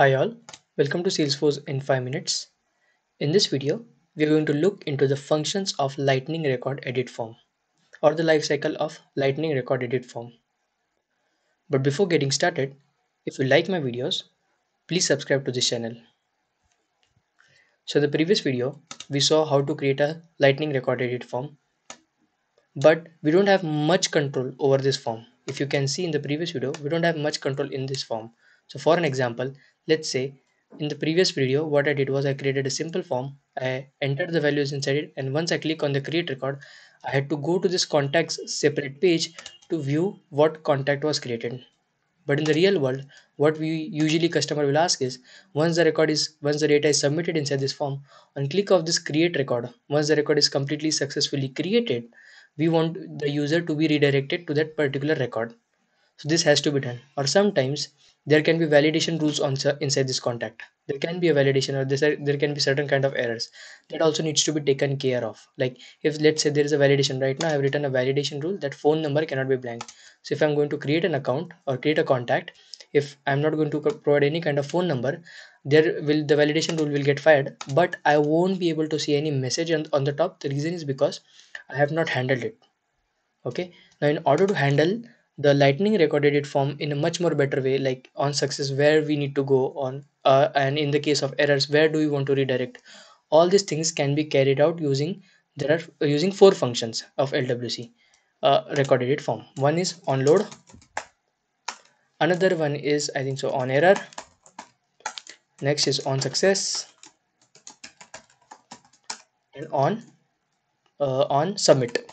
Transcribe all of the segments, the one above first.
Hi all, welcome to Salesforce in 5 minutes. In this video, we are going to look into the functions of Lightning Record Edit Form or the lifecycle of Lightning Record Edit Form. But before getting started, if you like my videos, please subscribe to this channel. So in the previous video, we saw how to create a Lightning Record Edit Form, but we don't have much control over this form. If you can see in the previous video, we don't have much control in this form. So for an example, let's say in the previous video what I did was I created a simple form. I entered the values inside it and once I click on the create record I had to go to this contacts separate page to view what contact was created. But in the real world what we usually customer will ask is once the record is once the data is submitted inside this form on click of this create record once the record is completely successfully created we want the user to be redirected to that particular record. So this has to be done. Or sometimes there can be validation rules on inside this contact there can be a validation or this, there can be certain kind of errors that also needs to be taken care of. Like if let's say there is a validation right now i've written a validation rule that phone number cannot be blank. So if i'm going to create an account or create a contact if i'm not going to provide any kind of phone number there will the validation rule will get fired but i won't be able to see any message on, on the top. The reason is because i have not handled it. Okay? Now in order to handle the lightning record edit form in a much more better way like on success where we need to go on uh, and in the case of errors where do we want to redirect? All these things can be carried out using there are uh, using four functions of lwc uh, record edit form. One is on load. Another one is i think so on error. Next is on success. And on uh, on submit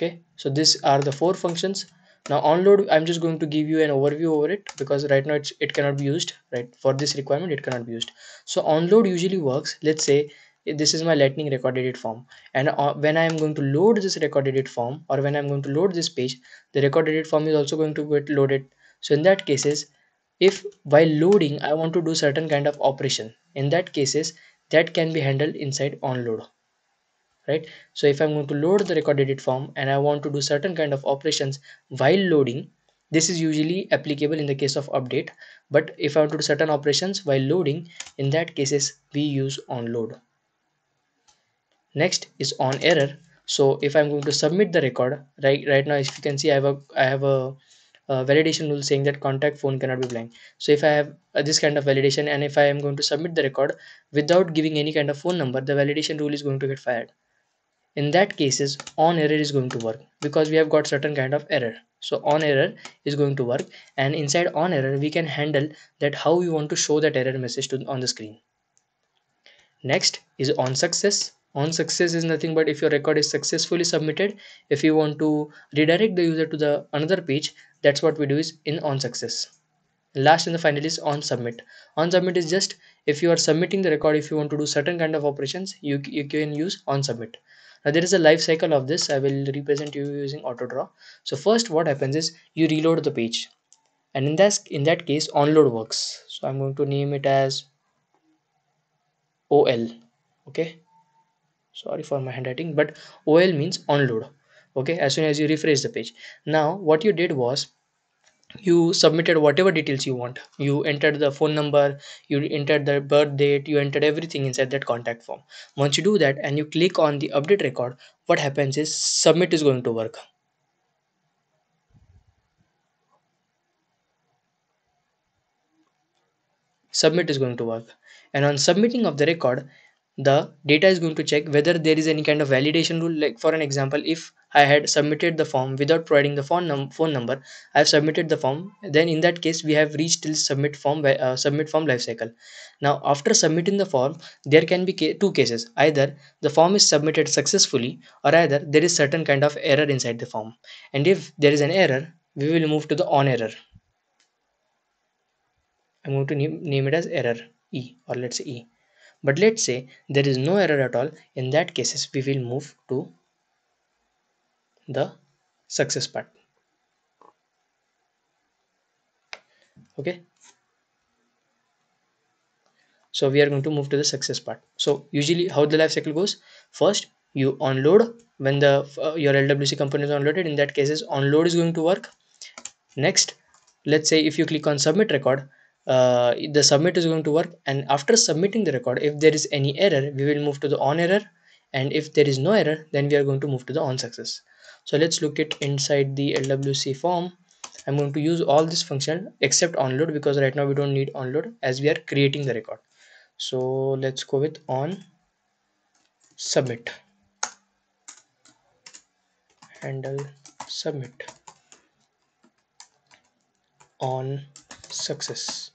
okay so these are the four functions. Now on load i'm just going to give you an overview over it because right now it's, it cannot be used right? For this requirement it cannot be used. So on load usually works. Let's say this is my lightning record edit form. And uh, when i am going to load this record edit form or when i'm going to load this page the record edit form is also going to get loaded. So in that cases if while loading i want to do certain kind of operation in that cases that can be handled inside on load right? So if i'm going to load the record edit form and i want to do certain kind of operations while loading this is usually applicable in the case of update. But if i want to do certain operations while loading in that cases we use on load. Next is on error. So if i'm going to submit the record right right now if you can see i have a i have a, a validation rule saying that contact phone cannot be blank so if i have uh, this kind of validation and if i am going to submit the record without giving any kind of phone number the validation rule is going to get fired in that cases on error is going to work because we have got certain kind of error. So on error is going to work and inside on error we can handle that how we want to show that error message to on the screen. Next is on success. On success is nothing but if your record is successfully submitted if you want to redirect the user to the another page that's what we do is in on success. Last and the final is on submit. On submit is just if you are submitting the record if you want to do certain kind of operations you, you can use on submit now there is a life cycle of this. I will represent you using autodraw. So first what happens is you reload the page. And in that in that case onload works. So i'm going to name it as ol okay? Sorry for my handwriting but ol means onload. Okay? As soon as you refresh the page. Now what you did was you submitted whatever details you want. You entered the phone number you entered the birth date you entered everything inside that contact form. Once you do that and you click on the update record what happens is submit is going to work. Submit is going to work. And on submitting of the record the data is going to check whether there is any kind of validation rule. Like for an example if i had submitted the form without providing the phone, num phone number. I have submitted the form. Then in that case we have reached till submit form uh, submit form lifecycle. Now after submitting the form there can be ca two cases. Either the form is submitted successfully or either there is certain kind of error inside the form. And if there is an error we will move to the on error. I'm going to name, name it as error e or let's say e. But let's say there is no error at all. In that cases we will move to the success part. Okay? So we are going to move to the success part. So usually how the life cycle goes? First you onload when the uh, your lwc component is unloaded in that cases onload is going to work. Next let's say if you click on submit record uh, the submit is going to work. And after submitting the record if there is any error we will move to the on error. And if there is no error then we are going to move to the on success so let's look it inside the lwc form. I'm going to use all this function except onload because right now we don't need onload as we are creating the record. So let's go with on submit. Handle submit. On success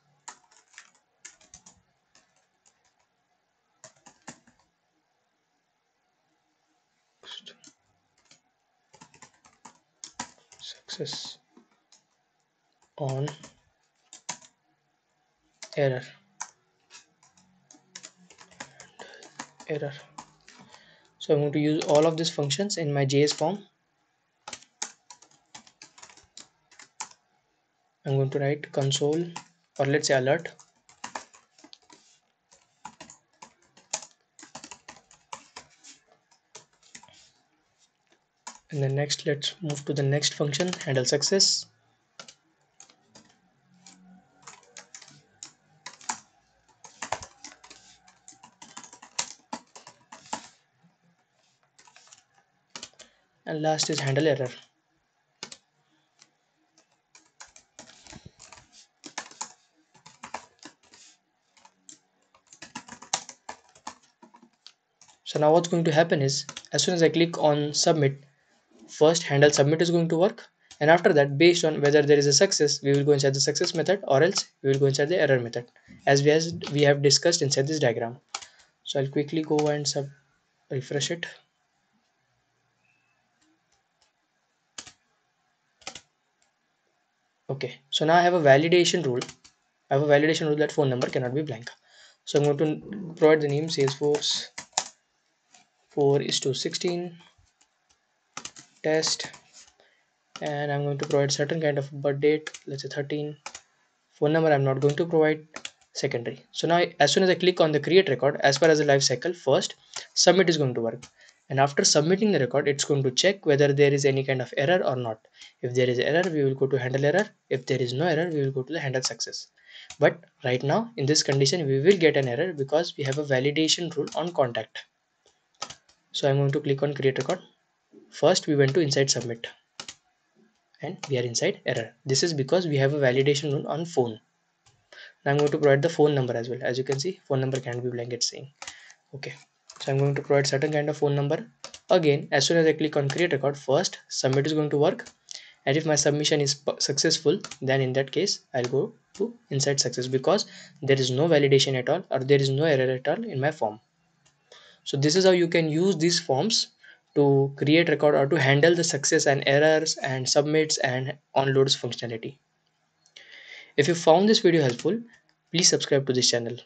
success on error. Error. So I'm going to use all of these functions in my JS form. I'm going to write console or let's say alert and then next let's move to the next function handle success. And last is handle error. So now what's going to happen is as soon as I click on submit first handle submit is going to work. And after that based on whether there is a success we will go inside the success method or else we will go inside the error method as we as we have discussed inside this diagram. So I'll quickly go and sub refresh it. Okay so now I have a validation rule. I have a validation rule that phone number cannot be blank. So I'm going to provide the name Salesforce 4 is to 16 test. And I'm going to provide certain kind of birth date let's say 13 phone number I'm not going to provide secondary. So now as soon as I click on the create record as far as the life cycle first submit is going to work. And after submitting the record it's going to check whether there is any kind of error or not. If there is error we will go to handle error. If there is no error we will go to the handle success. But right now in this condition we will get an error because we have a validation rule on contact. So i'm going to click on create record first we went to inside submit. And we are inside error. This is because we have a validation rule on phone. Now i'm going to provide the phone number as well. As you can see phone number can be blanket saying. Okay. So i'm going to provide certain kind of phone number. Again as soon as i click on create record first submit is going to work. And if my submission is successful then in that case i'll go to inside success because there is no validation at all or there is no error at all in my form. So this is how you can use these forms to create record or to handle the success and errors and submits and onloads functionality. If you found this video helpful please subscribe to this channel